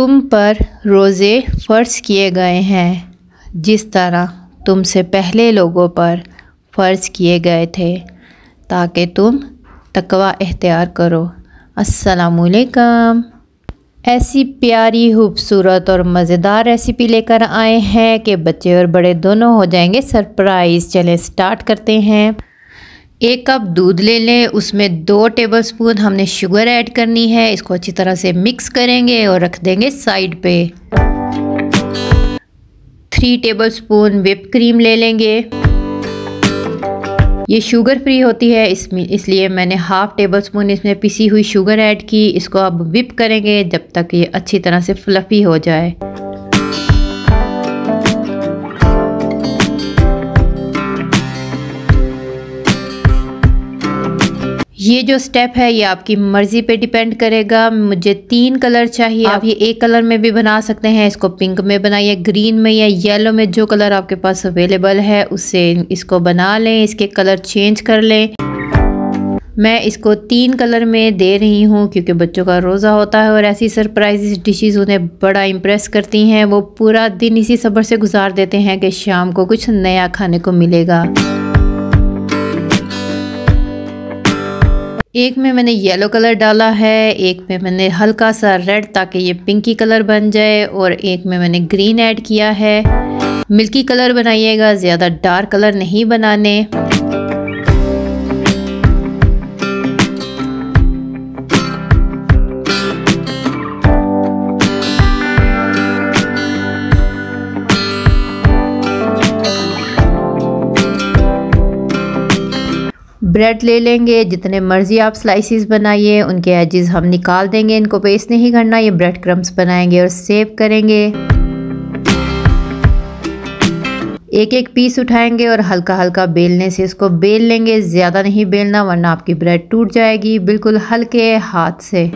तुम पर रोज़े फ़र्ज़ किए गए हैं, जिस तरह तुमसे पहले लोगों पर फ़र्ज़ किए गए थे, ताकि तुम तकवा एख्तियार करो। असलकम ऐसी प्यारी, खूबसूरत और मज़ेदार रेसिपी लेकर आए हैं कि बच्चे और बड़े दोनों हो जाएँगे सरप्राइज़ चलें स्टार्ट करते हैं। एक कप दूध ले लें, उसमें दो टेबलस्पून हमने शुगर ऐड करनी है, इसको अच्छी तरह से मिक्स करेंगे और रख देंगे साइड पे। थ्री टेबलस्पून विप क्रीम ले लेंगे। ये शुगर फ्री होती है, इसमें, इसलिए मैंने हाफ़ टेबल स्पून इसमें पिसी हुई शुगर ऐड की, इसको अब विप करेंगे जब तक ये अच्छी तरह से फ्लफ़ी हो जाए। ये जो स्टेप है ये आपकी मर्ज़ी पे डिपेंड करेगा। मुझे तीन कलर चाहिए। आप ये एक कलर में भी बना सकते हैं। इसको पिंक में बनाइए ग्रीन में या येलो में जो कलर आपके पास अवेलेबल है उससे इसको बना लें इसके कलर चेंज कर लें। मैं इसको तीन कलर में दे रही हूँ क्योंकि बच्चों का रोज़ा होता है और ऐसी सरप्राइज़ डिशेज़ उन्हें बड़ा इम्प्रेस करती हैं। वो पूरा दिन इसी सब्र से गुजार देते हैं कि शाम को कुछ नया खाने को मिलेगा। एक में मैंने येलो कलर डाला है, एक में मैंने हल्का सा रेड ताकि ये पिंकी कलर बन जाए और एक में मैंने ग्रीन ऐड किया है। मिल्की कलर बनाइएगा, ज़्यादा डार्क कलर नहीं बनाने। ब्रेड ले लेंगे, जितने मर्ज़ी आप स्लाइसिस बनाइए, उनके एजेस हम निकाल देंगे, इनको पेस्ट नहीं करना, ये ब्रेड क्रम्स बनाएँगे और सेव करेंगे। एक एक पीस उठाएँगे और हल्का हल्का बेलने से इसको बेल लेंगे, ज़्यादा नहीं बेलना, वरना आपकी ब्रेड टूट जाएगी, बिल्कुल हल्के हाथ से।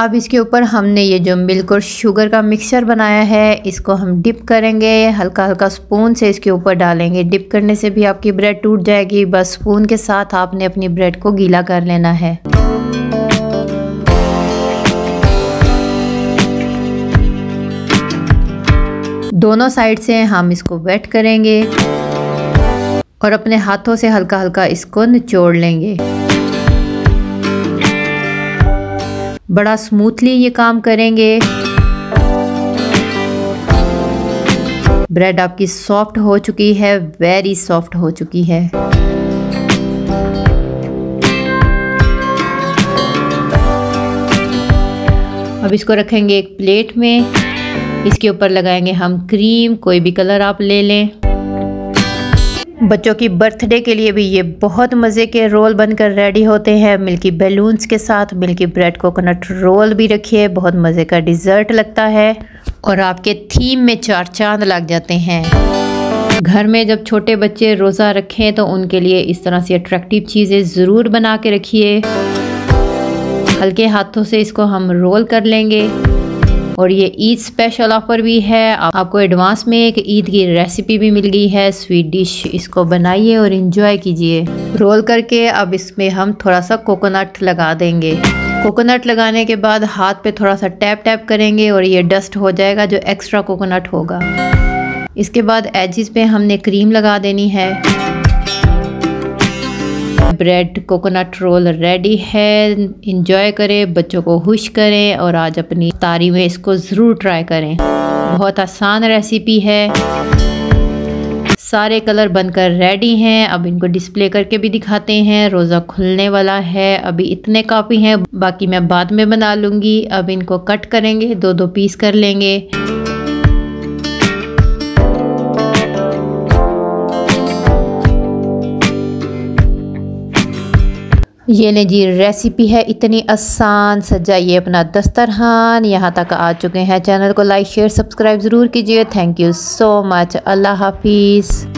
अब इसके ऊपर हमने ये जो मिल्क और शुगर का मिक्सचर बनाया है, इसको हम डिप करेंगे हल्का हल्का स्पून से इसके ऊपर डालेंगे। डिप करने से भी आपकी ब्रेड टूट जाएगी, बस स्पून के साथ आपने अपनी ब्रेड को गीला कर लेना है। दोनों साइड से हम इसको वेट करेंगे और अपने हाथों से हल्का हल्का इसको निचोड़ लेंगे। बड़ा स्मूथली ये काम करेंगे। ब्रेड आपकी सॉफ्ट हो चुकी है वेरी सॉफ्ट हो चुकी है। अब इसको रखेंगे एक प्लेट में। इसके ऊपर लगाएँगे हम क्रीम कोई भी कलर आप ले लें। बच्चों की बर्थडे के लिए भी ये बहुत मज़े के रोल बनकर रेडी होते हैं। मिल्की बैलून्स के साथ मिल्की ब्रेड कोकोनट रोल भी रखिए बहुत मज़े का डिज़र्ट लगता है। और आपके थीम में चार चाँद लग जाते हैं। घर में जब छोटे बच्चे रोज़ा रखें तो उनके लिए इस तरह से अट्रैक्टिव चीज़ें ज़रूर बना के रखिए। हल्के हाथों से इसको हम रोल कर लेंगे। और ये ईद स्पेशल ऑफ़र भी है। आपको एडवांस में एक ईद की रेसिपी भी मिल गई है। स्वीट डिश इसको बनाइए और इन्जॉय कीजिए। रोल करके अब इसमें हम थोड़ा सा कोकोनट लगा देंगे। कोकोनट लगाने के बाद हाथ पे थोड़ा सा टैप टैप करेंगे और ये डस्ट हो जाएगा, जो एक्स्ट्रा कोकोनट होगा। इसके बाद एजिस पे हमने क्रीम लगा देनी है। ब्रेड कोकोनट रोल रेडी है इंजॉय करें, बच्चों को खुश करें और आज अपनी तारी में इसको ज़रूर ट्राई करें। बहुत आसान रेसिपी है। सारे कलर बनकर रेडी हैं। अब इनको डिस्प्ले करके भी दिखाते हैं। रोज़ा खुलने वाला है। अभी इतने काफ़ी हैं, बाकी मैं बाद में बना लूँगी। अब इनको कट करेंगे दो दो पीस कर लेंगे। ये ने जी रेसिपी है इतनी आसान सजाइए अपना दस्तरहान यहाँ तक आ चुके हैं। चैनल को लाइक शेयर सब्सक्राइब ज़रूर कीजिए। थैंक यू सो मच अल्लाह हाफिज़।